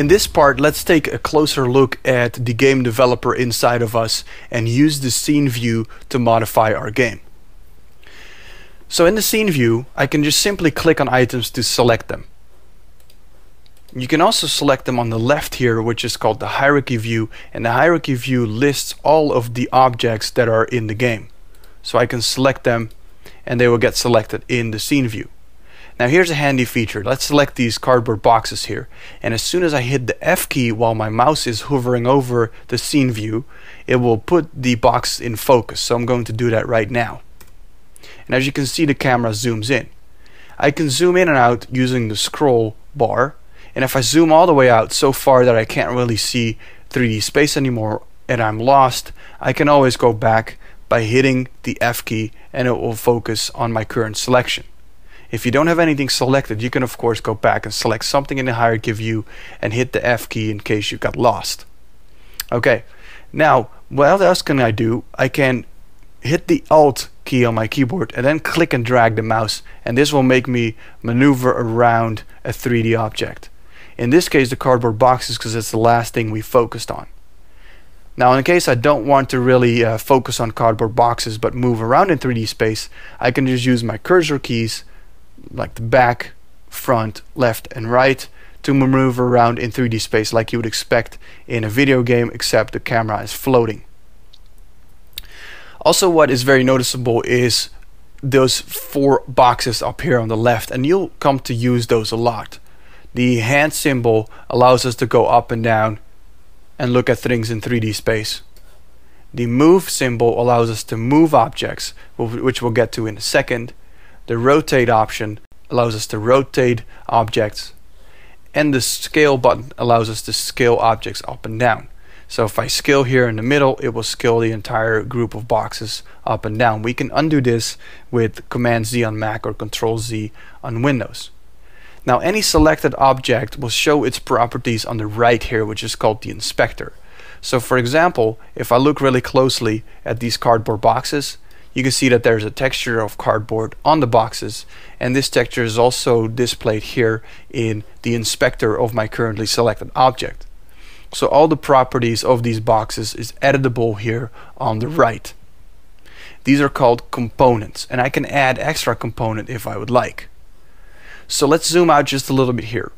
In this part, let's take a closer look at the game developer inside of us and use the scene view to modify our game. So in the scene view, I can just simply click on items to select them. You can also select them on the left here, which is called the hierarchy view, and the hierarchy view lists all of the objects that are in the game. So I can select them and they will get selected in the scene view. Now here's a handy feature. Let's select these cardboard boxes here. And as soon as I hit the F key while my mouse is hovering over the scene view, it will put the box in focus. So I'm going to do that right now. And as you can see, the camera zooms in. I can zoom in and out using the scroll bar. And if I zoom all the way out so far that I can't really see 3D space anymore and I'm lost, I can always go back by hitting the F key and it will focus on my current selection. If you don't have anything selected, you can of course go back and select something in the hierarchy view and hit the F key in case you got lost. Okay, now what else can I do? I can hit the Alt key on my keyboard and then click and drag the mouse and this will make me maneuver around a 3D object. In this case the cardboard boxes because it's the last thing we focused on. Now in case I don't want to really uh, focus on cardboard boxes but move around in 3D space, I can just use my cursor keys like the back, front, left and right to maneuver around in 3D space like you would expect in a video game except the camera is floating. Also what is very noticeable is those four boxes up here on the left and you'll come to use those a lot. The hand symbol allows us to go up and down and look at things in 3D space. The move symbol allows us to move objects, which we'll get to in a second. The rotate option allows us to rotate objects and the scale button allows us to scale objects up and down. So if I scale here in the middle, it will scale the entire group of boxes up and down. We can undo this with Command Z on Mac or Control Z on Windows. Now any selected object will show its properties on the right here, which is called the inspector. So for example, if I look really closely at these cardboard boxes, you can see that there's a texture of cardboard on the boxes and this texture is also displayed here in the inspector of my currently selected object. So all the properties of these boxes is editable here on the right. These are called components and I can add extra component if I would like. So let's zoom out just a little bit here.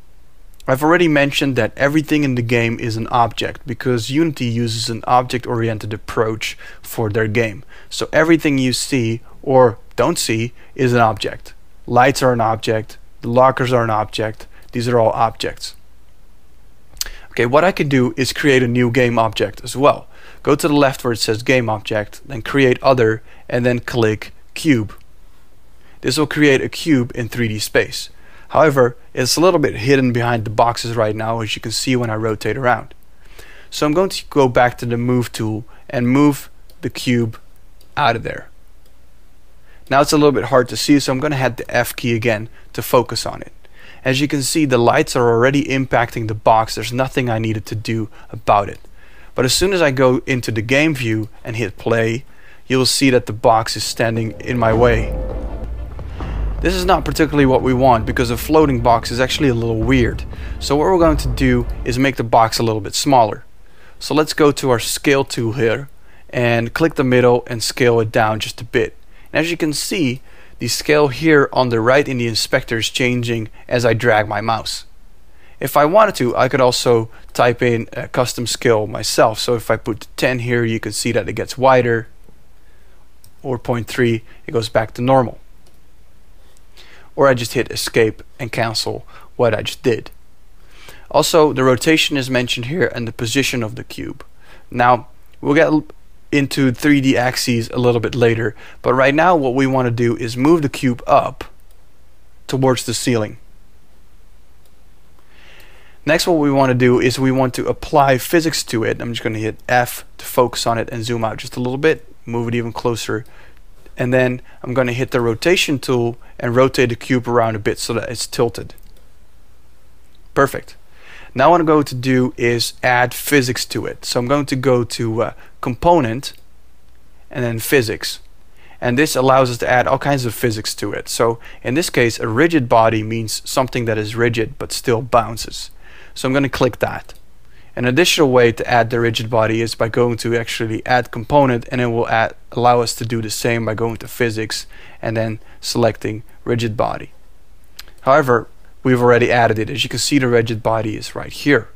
I've already mentioned that everything in the game is an object because Unity uses an object-oriented approach for their game. So everything you see or don't see is an object. Lights are an object, the lockers are an object, these are all objects. Okay, what I can do is create a new game object as well. Go to the left where it says game object, then create other, and then click cube. This will create a cube in 3D space. However, it's a little bit hidden behind the boxes right now as you can see when I rotate around. So I'm going to go back to the move tool and move the cube out of there. Now it's a little bit hard to see so I'm going to hit the F key again to focus on it. As you can see the lights are already impacting the box there's nothing I needed to do about it. But as soon as I go into the game view and hit play you'll see that the box is standing in my way. This is not particularly what we want because a floating box is actually a little weird. So what we're going to do is make the box a little bit smaller. So let's go to our scale tool here and click the middle and scale it down just a bit. And as you can see, the scale here on the right in the inspector is changing as I drag my mouse. If I wanted to, I could also type in a custom scale myself. So if I put 10 here, you can see that it gets wider or 0.3, it goes back to normal or I just hit escape and cancel what I just did. Also, the rotation is mentioned here and the position of the cube. Now, we'll get into 3D axes a little bit later, but right now what we want to do is move the cube up towards the ceiling. Next what we want to do is we want to apply physics to it. I'm just going to hit F to focus on it and zoom out just a little bit, move it even closer and then I'm going to hit the rotation tool and rotate the cube around a bit so that it's tilted. Perfect. Now what I'm going to do is add physics to it. So I'm going to go to uh, component and then physics. And this allows us to add all kinds of physics to it. So in this case, a rigid body means something that is rigid but still bounces. So I'm going to click that. An additional way to add the rigid body is by going to actually add component and it will add, allow us to do the same by going to physics and then selecting rigid body. However, we've already added it. As you can see the rigid body is right here.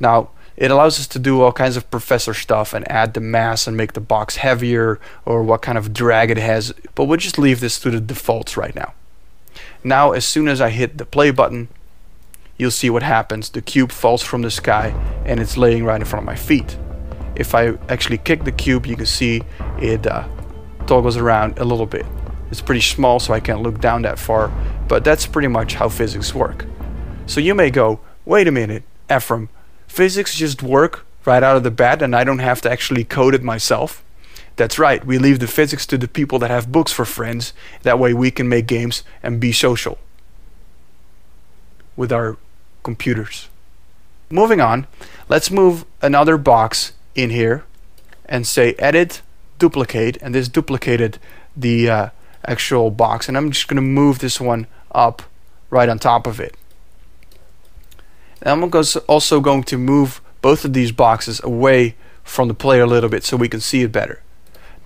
Now it allows us to do all kinds of professor stuff and add the mass and make the box heavier or what kind of drag it has but we'll just leave this to the defaults right now. Now as soon as I hit the play button you'll see what happens. The cube falls from the sky and it's laying right in front of my feet. If I actually kick the cube, you can see it uh, toggles around a little bit. It's pretty small so I can't look down that far, but that's pretty much how physics work. So you may go, wait a minute, Ephraim, physics just work right out of the bat and I don't have to actually code it myself? That's right, we leave the physics to the people that have books for friends. That way we can make games and be social with our computers. Moving on, let's move another box in here and say edit, duplicate, and this duplicated the uh, actual box. And I'm just going to move this one up right on top of it. And I'm also going to move both of these boxes away from the player a little bit so we can see it better.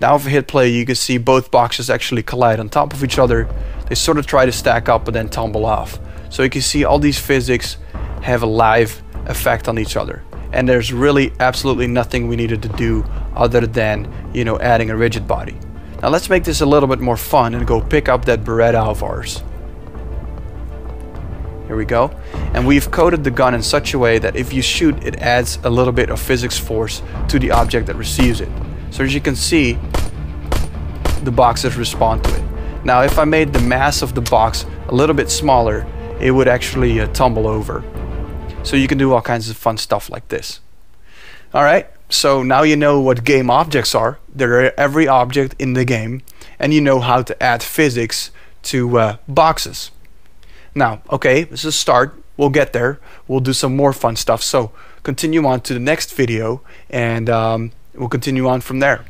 Now if I hit play you can see both boxes actually collide on top of each other. They sort of try to stack up but then tumble off. So you can see all these physics have a live effect on each other. And there's really absolutely nothing we needed to do other than, you know, adding a rigid body. Now let's make this a little bit more fun and go pick up that Beretta of ours. Here we go. And we've coded the gun in such a way that if you shoot, it adds a little bit of physics force to the object that receives it. So as you can see, the boxes respond to it. Now if I made the mass of the box a little bit smaller, it would actually uh, tumble over. So you can do all kinds of fun stuff like this. Alright, so now you know what game objects are. They're every object in the game, and you know how to add physics to uh, boxes. Now, okay, this is a start. We'll get there. We'll do some more fun stuff. So continue on to the next video, and um, we'll continue on from there.